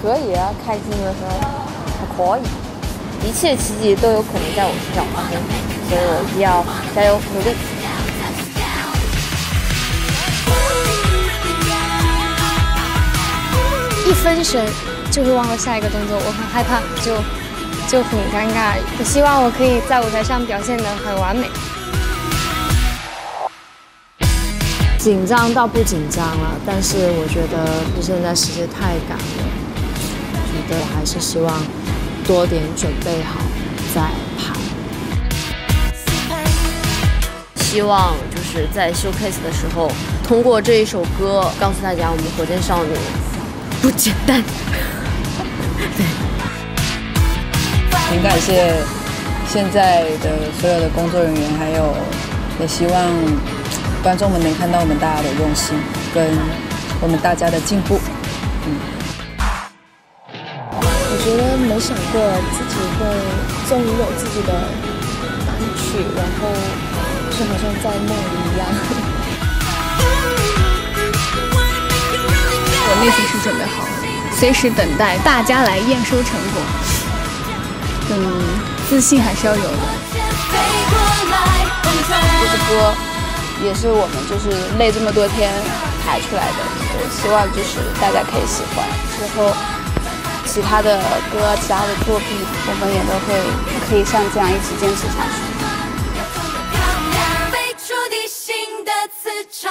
可以啊，开心的时候还可以，一切奇迹都有可能在我身上发生，所以我一定要加油努力。一分神就会忘了下一个动作，我很害怕，就就很尴尬。我希望我可以在舞台上表现得很完美。紧张倒不紧张了，但是我觉得现在时间太赶了，觉得还是希望多点准备好再拍。希望就是在 showcase 的时候，通过这一首歌告诉大家，我们火箭少女不简单。对，很感谢现在的所有的工作人员，还有也希望观众们能看到我们大家的用心跟我们大家的进步。嗯，觉得没想过自己会终于有自己的单曲，然后就好像在梦里一样。我内心是准备好了，随时等待大家来验收成果。嗯，自信还是要有的。这支歌也是我们就是累这么多天排出来的，我希望就是大家可以喜欢。之后其他的歌、其他的作品，我们也都会可以像这样一直坚持下去。飞出地心的磁场。